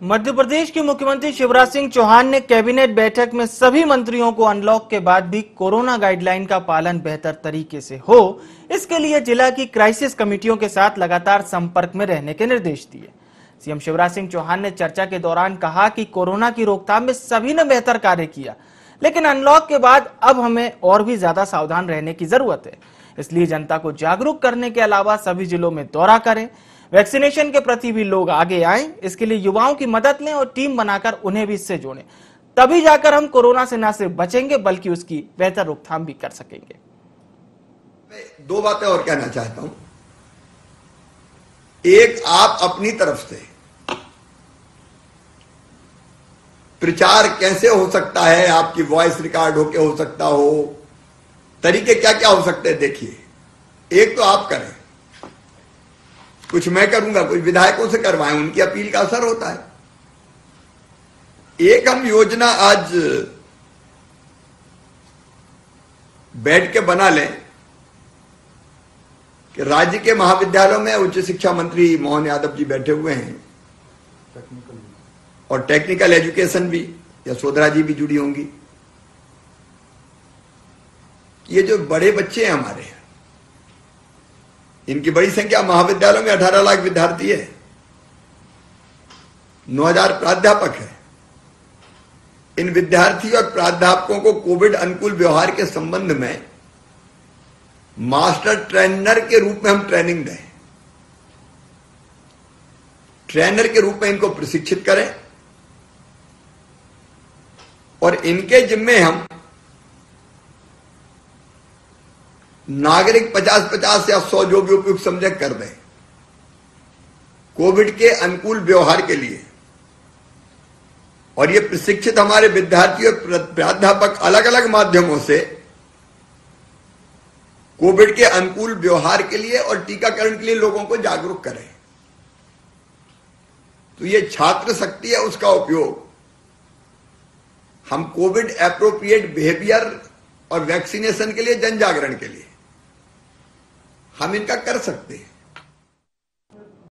मध्य प्रदेश के मुख्यमंत्री शिवराज सिंह चौहान ने कैबिनेट बैठक में सभी मंत्रियों को अनलॉक के बाद भी कोरोना गाइडलाइन का पालन बेहतर तरीके से हो, इसके लिए जिला की क्राइसिस कमेटियों के साथ लगातार संपर्क में रहने के निर्देश दिए। सीएम शिवराज सिंह चौहान ने चर्चा के दौरान कहा कि कोरोना की रोकथाम में सभी ने बेहतर कार्य किया, लेकिन अनलॉक के बाद अब हमें और भी ज़्यादा सावधान रहने की ज़रूरत है। इसलिए जनता को जागरूक करने के अलावा सभी जिलों में दौरा करें वैक्सीनेशन के प्रति भी लोग आगे आए, इसके लिए युवाओं की मदद लें और टीम बनाकर उन्हें भी इससे जोड़ें। तभी जाकर हम कोरोना से न सिर्फ़ बचेंगे, बल्कि उसकी बेहतर रोकथाम भी कर सकेंगे। दो बातें और कहना चाहता हूँ। एक, आप अपनी तरफ़ से प्रचार कैसे हो सकता है? आपकी वॉइस रिकॉर्ड होके हो सकता हो। तरीके क्या क्या हो सकते हैं? देखिए, एक तो आप करें। कुछ मैं करूँगा कुछ विधायकों से करवाएँ उनकी अपील का असर होता है। एक हम योजना आज बैठ के बना लें कि राज्य के महाविद्यालयों में उच्च शिक्षा मंत्री मोहन यादव जी बैठे हुए हैं। और टेक्निकल एजुकेशन भी यशोधरा जी भी जुड़ी होंगी। ये जो बड़े बच्चे हैं हमारे इनकी बड़ी संख्या महाविद्यालयों में 18 लाख विद्यार्थी है। 9000 प्राध्यापक है। इन विद्यार्थी और प्राध्यापकों को कोविड अनुकूल व्यवहार के संबंध में मास्टर ट्रेनर के रूप में हम ट्रेनिंग दें। ट्रेनर के रूप में इनको प्रशिक्षित करें। और इनके जिम्मे हम नागरिक पचास पचास या सौ जो भी उपयुक्त समझे कर दें। कोविड के अनुकूल व्यवहार के लिए। और ये प्रशिक्षित हमारे विद्यार्थी और प्राध्यापक अलग अलग माध्यमों से कोविड के अनुकूल व्यवहार के लिए और टीकाकरण के लिए लोगों को जागरूक करें। तो ये छात्र शक्ति है, उसका उपयोग। हम कोविड अप्रोप्रिएट बिहेवियर और वैक्सीनेशन के लिए जन जागरण के लिए। हम इनका कर सकते हैं।